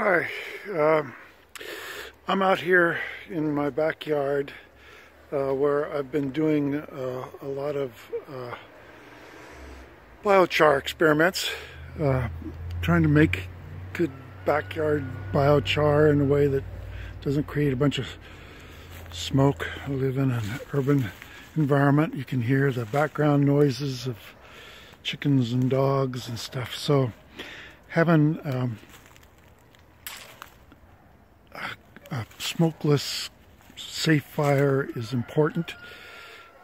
Hi, um, I'm out here in my backyard uh, where I've been doing uh, a lot of uh, biochar experiments, uh, trying to make good backyard biochar in a way that doesn't create a bunch of smoke. I live in an urban environment. You can hear the background noises of chickens and dogs and stuff. So having um, a smokeless, safe fire is important.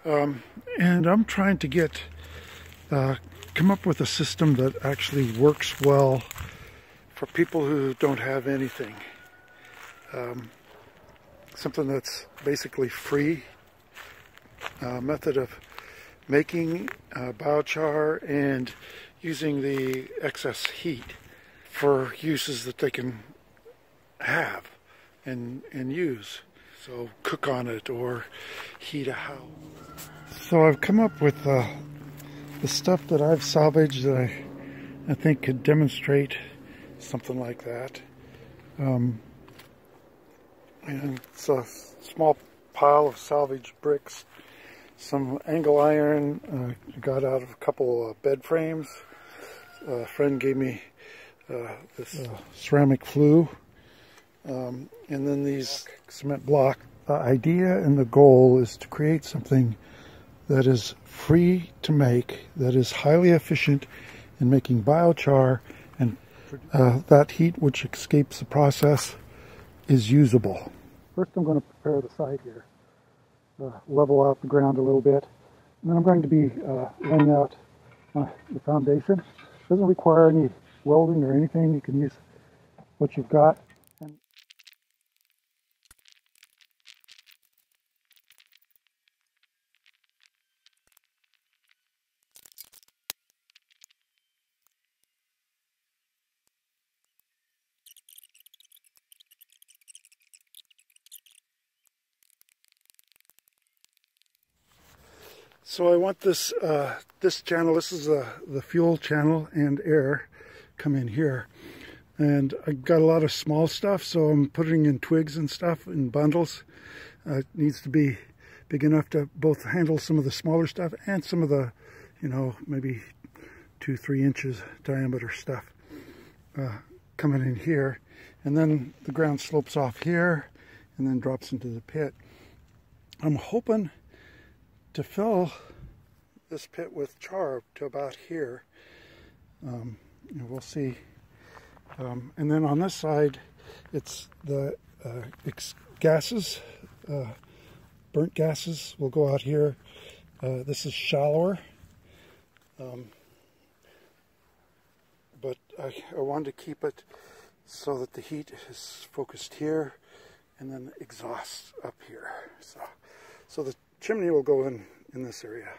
Um, and I'm trying to get, uh, come up with a system that actually works well for people who don't have anything. Um, something that's basically free uh, method of making uh, biochar and using the excess heat for uses that they can have and, and use. So cook on it or heat a house. So I've come up with uh, the stuff that I've salvaged that I, I think could demonstrate something like that. Um, and it's a small pile of salvaged bricks, some angle iron, uh, got out of a couple of bed frames. A friend gave me uh, this uh, ceramic flue um, and then these cement block. The idea and the goal is to create something that is free to make, that is highly efficient in making biochar, and uh, that heat which escapes the process is usable. First I'm going to prepare the site here, uh, level out the ground a little bit, and then I'm going to be uh, laying out the foundation. It doesn't require any welding or anything, you can use what you've got. So I want this uh, this channel, this is uh, the fuel channel and air come in here. And I got a lot of small stuff, so I'm putting in twigs and stuff in bundles. Uh, it needs to be big enough to both handle some of the smaller stuff and some of the, you know, maybe two, three inches diameter stuff uh, coming in here. And then the ground slopes off here and then drops into the pit. I'm hoping to fill this pit with char to about here. Um, we'll see. Um, and then on this side, it's the uh, gases, uh, burnt gases will go out here. Uh, this is shallower. Um, but I, I wanted to keep it so that the heat is focused here and then the exhaust up here. So, so the chimney will go in in this area.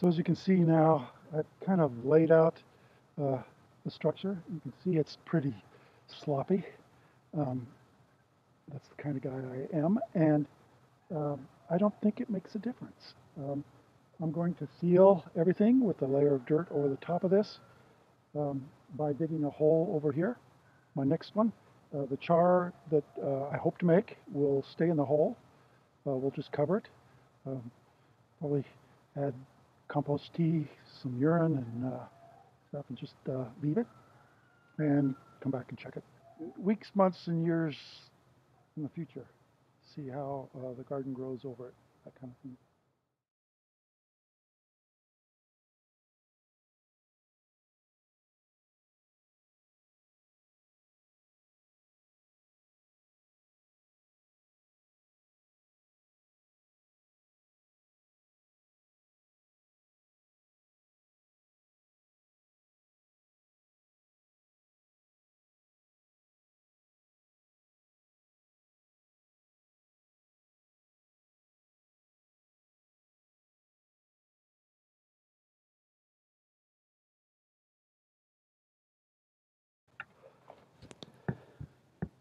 So as you can see now, I've kind of laid out uh, the structure. You can see it's pretty sloppy. Um, that's the kind of guy I am, and um, I don't think it makes a difference. Um, I'm going to seal everything with a layer of dirt over the top of this um, by digging a hole over here. My next one, uh, the char that uh, I hope to make will stay in the hole. Uh, we'll just cover it. Um, probably add compost tea, some urine and uh, stuff, and just uh, leave it and come back and check it. Weeks, months, and years in the future, see how uh, the garden grows over it, that kind of thing.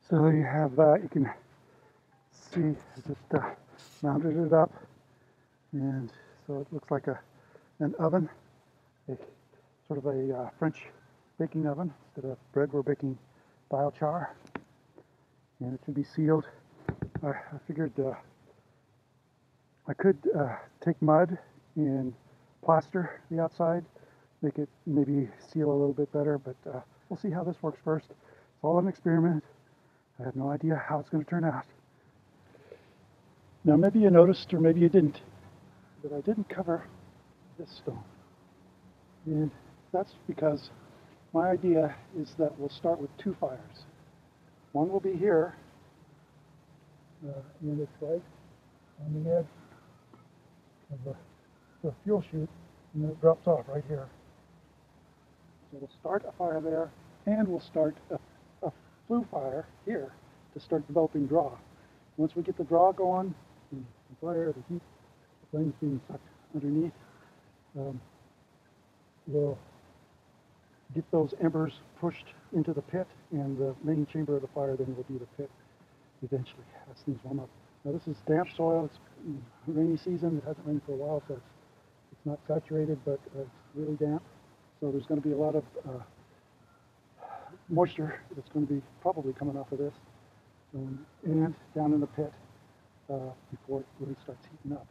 So you have that. You can see I just uh, mounted it up, and so it looks like a an oven, a sort of a uh, French baking oven. Instead of bread, we're baking biochar, and it should be sealed. I, I figured uh, I could uh, take mud and plaster the outside, make it maybe seal a little bit better, but uh, we'll see how this works first. It's all an experiment. I have no idea how it's going to turn out. Now, maybe you noticed, or maybe you didn't, that I didn't cover this stone. And that's because my idea is that we'll start with two fires. One will be here, uh, and it's right on the edge of the, the fuel chute, and then it drops off right here. So we'll start a fire there, and we'll start a, a flue fire here to start developing draw. Once we get the draw going, the fire, the heat, the flames being sucked underneath, um, we'll get those embers pushed into the pit, and the main chamber of the fire then will be the pit eventually as things warm up. Now this is damp soil. It's rainy season. It hasn't rained for a while, so it's, it's not saturated, but uh, it's really damp. So there's going to be a lot of uh, moisture that's going to be probably coming off of this um, and down in the pit uh, before it really starts heating up.